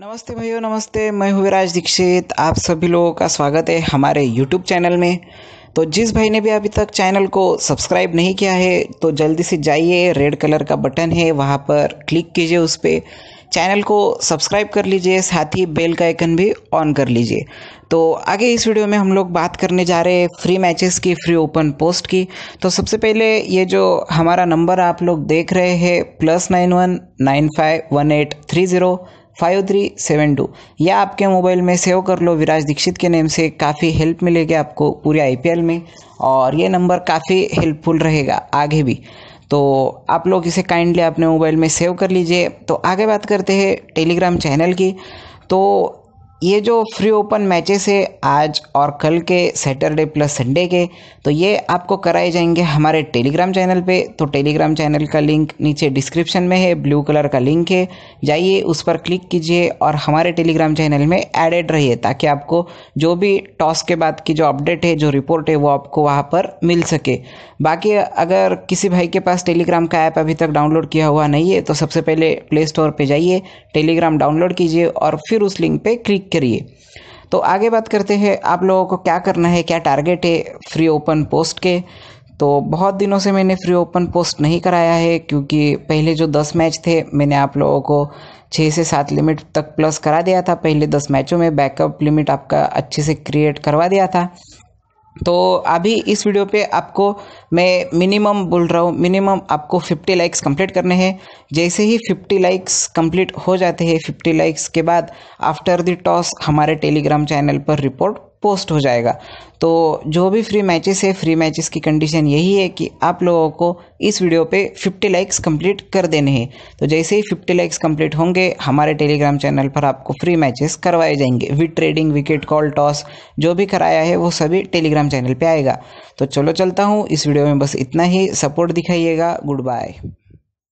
नमस्ते भाइयों नमस्ते। मैं हूँ विराज दीक्षित। आप सभी लोगों का स्वागत है हमारे यूट्यूब चैनल में। तो जिस भाई ने भी अभी तक चैनल को सब्सक्राइब नहीं किया है तो जल्दी से जाइए। रेड कलर का बटन है, वहाँ पर क्लिक कीजिए उस पर चैनल को सब्सक्राइब कर लीजिए, साथ ही बेल का आइकन भी ऑन कर लीजिए। तो आगे इस वीडियो में हम लोग बात करने जा रहे हैं फ्री मैचेस की, फ्री ओपन पोस्ट की। तो सबसे पहले ये जो हमारा नंबर आप लोग देख रहे हैं, plus nine one nine five one eight three zero five three seven two या आपके मोबाइल में सेव कर लो विराज दीक्षित के नेम से, काफ़ी हेल्प मिलेगी आपको पूरे आईपीएल में और ये नंबर काफ़ी हेल्पफुल रहेगा आगे भी। तो आप लोग इसे काइंडली अपने मोबाइल में सेव कर लीजिए। तो आगे बात करते हैं टेलीग्राम चैनल की। तो ये जो फ्री ओपन मैचेस है आज और कल के सैटरडे प्लस संडे के तो ये आपको कराए जाएँगे हमारे टेलीग्राम चैनल पे। तो टेलीग्राम चैनल का लिंक नीचे डिस्क्रिप्शन में है ब्लू कलर का लिंक है। जाइए, उस पर क्लिक कीजिए और हमारे टेलीग्राम चैनल में एडेड रहिए ताकि आपको जो भी टॉस के बाद की जो अपडेट है, जो रिपोर्ट है, वो आपको वहाँ पर मिल सके। बाकी अगर किसी भाई के पास टेलीग्राम का ऐप अभी तक डाउनलोड किया हुआ नहीं है तो सबसे पहले प्ले स्टोर पर जाइए टेलीग्राम डाउनलोड कीजिए और फिर उस लिंक पर क्लिक करिए। तो आगे बात करते हैं, आप लोगों को क्या करना है, क्या टारगेट है फ्री ओपन पोस्ट के? तो बहुत दिनों से मैंने फ्री ओपन पोस्ट नहीं कराया है, क्योंकि पहले जो दस मैच थे, मैंने आप लोगों को छः से सात लिमिट तक प्लस करा दिया था। पहले दस मैचों में बैकअप लिमिट आपका अच्छे से क्रिएट करवा दिया था। तो अभी इस वीडियो पे आपको मैं मिनिमम बोल रहा हूँ, मिनिमम आपको 50 लाइक्स कंप्लीट करने हैं। जैसे ही 50 लाइक्स कंप्लीट हो जाते हैं 50 लाइक्स के बाद आफ्टर द टॉस हमारे टेलीग्राम चैनल पर रिपोर्ट पोस्ट हो जाएगा। तो जो भी फ्री मैचेस है फ्री मैचेस की कंडीशन यही है कि आप लोगों को इस वीडियो पे 50 लाइक्स कंप्लीट कर देने हैं। तो जैसे ही 50 लाइक्स कंप्लीट होंगे, हमारे टेलीग्राम चैनल पर आपको फ्री मैचेस करवाए जाएँगे। With trading wicket call toss जो भी कराया है, वो सभी टेलीग्राम चैनल पर आएगा। तो चलो चलता हूँ। इस वीडियो में बस इतना ही। सपोर्ट दिखाइएगा। Good bye